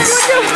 Oh,